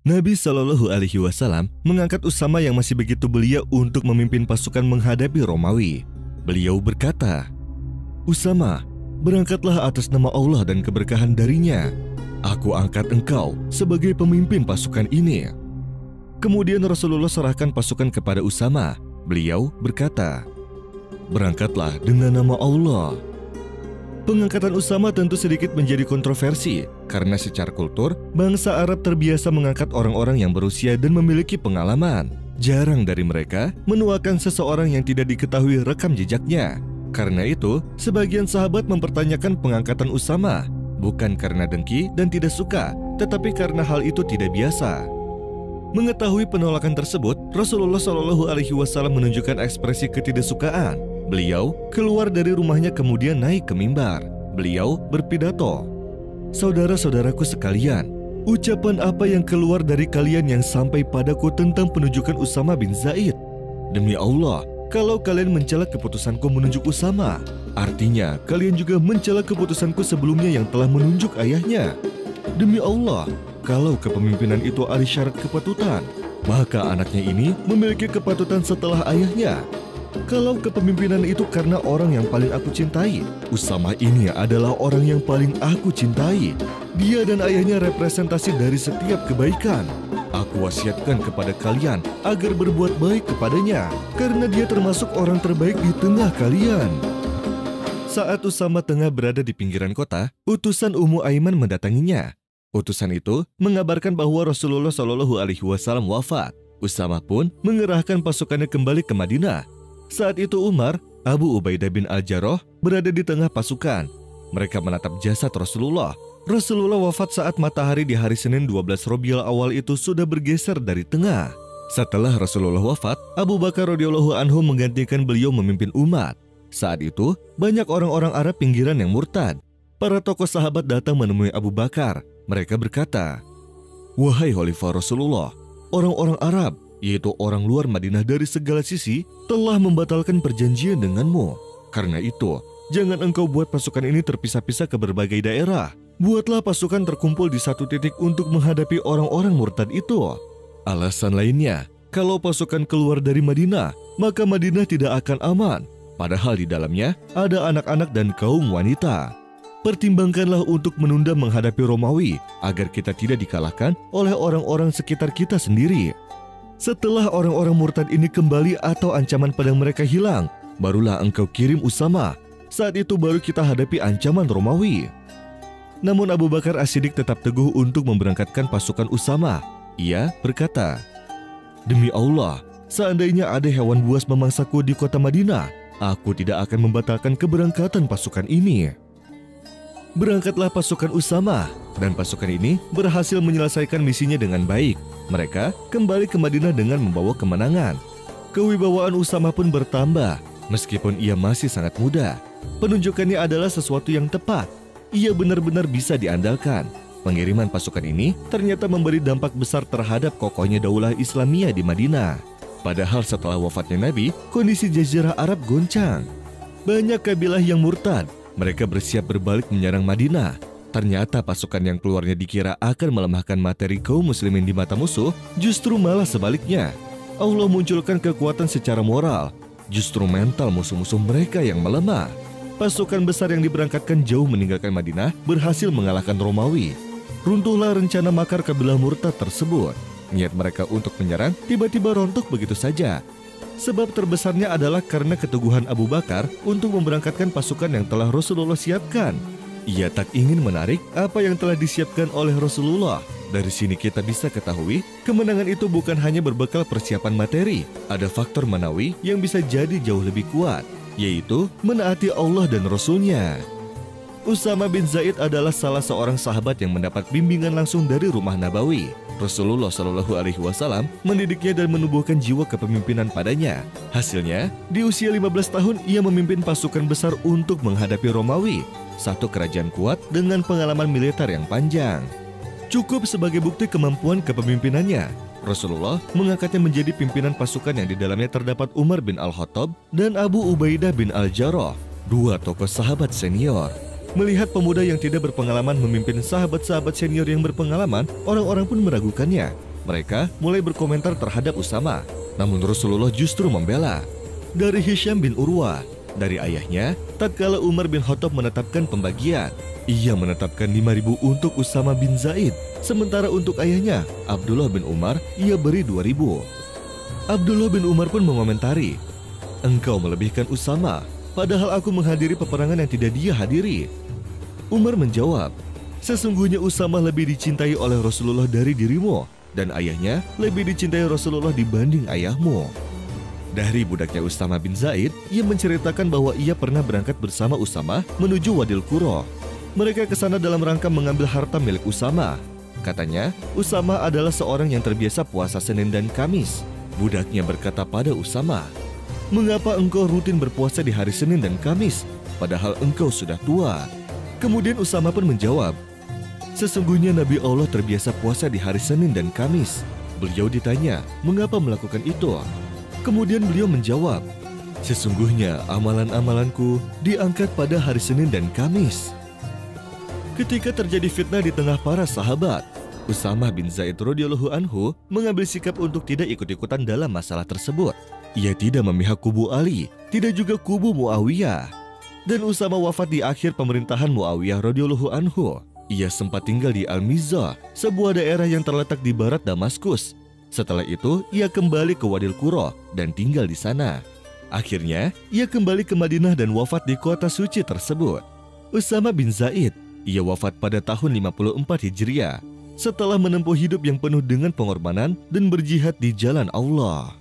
Nabi Shallallahu Alaihi Wasallam mengangkat Usama yang masih begitu belia untuk memimpin pasukan menghadapi Romawi. Beliau berkata, Usama, berangkatlah atas nama Allah dan keberkahan darinya. Aku angkat engkau sebagai pemimpin pasukan ini. Kemudian Rasulullah serahkan pasukan kepada Usama. Beliau berkata, Berangkatlah dengan nama Allah. Pengangkatan Usama tentu sedikit menjadi kontroversi karena secara kultur, bangsa Arab terbiasa mengangkat orang-orang yang berusia dan memiliki pengalaman. Jarang dari mereka menuakan seseorang yang tidak diketahui rekam jejaknya. Karena itu, sebagian sahabat mempertanyakan pengangkatan Usama, bukan karena dengki dan tidak suka, tetapi karena hal itu tidak biasa. Mengetahui penolakan tersebut, Rasulullah Shallallahu Alaihi Wasallam menunjukkan ekspresi ketidaksukaan. Beliau keluar dari rumahnya kemudian naik ke mimbar. Beliau berpidato, Saudara-saudaraku sekalian, ucapan apa yang keluar dari kalian yang sampai padaku tentang penunjukan Usama bin Zaid? Demi Allah, kalau kalian mencela keputusanku menunjuk Usama, artinya kalian juga mencela keputusanku sebelumnya yang telah menunjuk ayahnya. Demi Allah, kalau kepemimpinan itu ada syarat kepatutan, maka anaknya ini memiliki kepatutan setelah ayahnya. Kalau kepemimpinan itu karena orang yang paling aku cintai, Usama ini adalah orang yang paling aku cintai. Dia dan ayahnya representasi dari setiap kebaikan. Aku wasiatkan kepada kalian agar berbuat baik kepadanya, karena dia termasuk orang terbaik di tengah kalian. Saat Usama tengah berada di pinggiran kota, utusan Ummu Aiman mendatanginya. Utusan itu mengabarkan bahwa Rasulullah Shallallahu Alaihi Wasallam wafat. Usama pun mengerahkan pasukannya kembali ke Madinah saat itu Umar, Abu Ubaidah bin Al-Jarrah berada di tengah pasukan. Mereka menatap jasad Rasulullah. Rasulullah wafat saat matahari di hari Senin 12 Robiul awal itu sudah bergeser dari tengah. Setelah Rasulullah wafat, Abu Bakar radhiyallahu anhu menggantikan beliau memimpin umat. Saat itu, banyak orang-orang Arab pinggiran yang murtad. Para tokoh sahabat datang menemui Abu Bakar. Mereka berkata, Wahai Khalifah Rasulullah, orang-orang Arab yaitu orang luar Madinah dari segala sisi, telah membatalkan perjanjian denganmu. Karena itu, jangan engkau buat pasukan ini terpisah-pisah ke berbagai daerah. Buatlah pasukan terkumpul di satu titik untuk menghadapi orang-orang murtad itu. Alasan lainnya, kalau pasukan keluar dari Madinah, maka Madinah tidak akan aman. Padahal di dalamnya ada anak-anak dan kaum wanita. Pertimbangkanlah untuk menunda menghadapi Romawi agar kita tidak dikalahkan oleh orang-orang sekitar kita sendiri. Setelah orang-orang murtad ini kembali atau ancaman pedang mereka hilang, barulah engkau kirim Usama. Saat itu baru kita hadapi ancaman Romawi. Namun Abu Bakar As-Siddiq tetap teguh untuk memberangkatkan pasukan Usama. Ia berkata, Demi Allah, seandainya ada hewan buas memangsaku di kota Madinah, aku tidak akan membatalkan keberangkatan pasukan ini. Berangkatlah pasukan Usama, dan pasukan ini berhasil menyelesaikan misinya dengan baik. Mereka kembali ke Madinah dengan membawa kemenangan. Kewibawaan Usama pun bertambah, meskipun ia masih sangat muda. Penunjukannya adalah sesuatu yang tepat. Ia benar-benar bisa diandalkan. Pengiriman pasukan ini ternyata memberi dampak besar terhadap kokohnya daulah Islamiyah di Madinah. Padahal setelah wafatnya Nabi, kondisi jazirah Arab goncang. Banyak kabilah yang murtad, mereka bersiap berbalik menyerang Madinah Ternyata pasukan yang keluarnya dikira akan melemahkan materi kaum muslimin di mata musuh, justru malah sebaliknya. Allah munculkan kekuatan secara moral, justru mental musuh-musuh mereka yang melemah. Pasukan besar yang diberangkatkan jauh meninggalkan Madinah berhasil mengalahkan Romawi. Runtuhlah rencana makar kabilah murtad tersebut. Niat mereka untuk menyerang tiba-tiba rontok begitu saja. Sebab terbesarnya adalah karena keteguhan Abu Bakar untuk memberangkatkan pasukan yang telah Rasulullah siapkan. Ia tak ingin menarik apa yang telah disiapkan oleh Rasulullah. Dari sini kita bisa ketahui, kemenangan itu bukan hanya berbekal persiapan materi, ada faktor manawi yang bisa jadi jauh lebih kuat, yaitu menaati Allah dan Rasulnya. Usama bin Zaid adalah salah seorang sahabat yang mendapat bimbingan langsung dari rumah Nabawi. Rasulullah Shallallahu Alaihi Wasallam mendidiknya dan menumbuhkan jiwa kepemimpinan padanya. Hasilnya, di usia 15 tahun ia memimpin pasukan besar untuk menghadapi Romawi satu kerajaan kuat dengan pengalaman militer yang panjang. Cukup sebagai bukti kemampuan kepemimpinannya, Rasulullah mengangkatnya menjadi pimpinan pasukan yang di dalamnya terdapat Umar bin Al-Khattab dan Abu Ubaidah bin Al-Jarrah, dua tokoh sahabat senior. Melihat pemuda yang tidak berpengalaman memimpin sahabat-sahabat senior yang berpengalaman, orang-orang pun meragukannya. mereka mulai berkomentar terhadap Usama. Namun Rasulullah justru membela. Dari Hisham bin Urwa, dari ayahnya, tatkala Umar bin Khattab menetapkan pembagian, ia menetapkan 5000 untuk Usama bin Zaid, sementara untuk ayahnya, Abdullah bin Umar, ia beri 2000. Abdullah bin Umar pun mengomentari, Engkau melebihkan Usama, padahal aku menghadiri peperangan yang tidak dia hadiri. Umar menjawab, Sesungguhnya Usama lebih dicintai oleh Rasulullah dari dirimu, dan ayahnya lebih dicintai Rasulullah dibanding ayahmu. Dari budaknya Usama bin Zaid, ia menceritakan bahwa ia pernah berangkat bersama Usama menuju Wadil Kuro. Mereka ke sana dalam rangka mengambil harta milik Usama. Katanya, Usama adalah seorang yang terbiasa puasa Senin dan Kamis. Budaknya berkata pada Usama, Mengapa engkau rutin berpuasa di hari Senin dan Kamis, padahal engkau sudah tua? Kemudian Usama pun menjawab, Sesungguhnya Nabi Allah terbiasa puasa di hari Senin dan Kamis. Beliau ditanya, mengapa melakukan itu? Kemudian beliau menjawab, Sesungguhnya amalan-amalanku diangkat pada hari Senin dan Kamis. Ketika terjadi fitnah di tengah para sahabat, Usama bin Zaid radhiyallahu anhu mengambil sikap untuk tidak ikut-ikutan dalam masalah tersebut. Ia tidak memihak kubu Ali, tidak juga kubu Muawiyah. Dan Usama wafat di akhir pemerintahan Muawiyah radhiyallahu anhu. Ia sempat tinggal di Al-Mizah, sebuah daerah yang terletak di barat Damaskus. Setelah itu, ia kembali ke Wadil Kuro dan tinggal di sana. Akhirnya, ia kembali ke Madinah dan wafat di kota suci tersebut. Usama bin Zaid, ia wafat pada tahun 54 Hijriah setelah menempuh hidup yang penuh dengan pengorbanan dan berjihad di jalan Allah.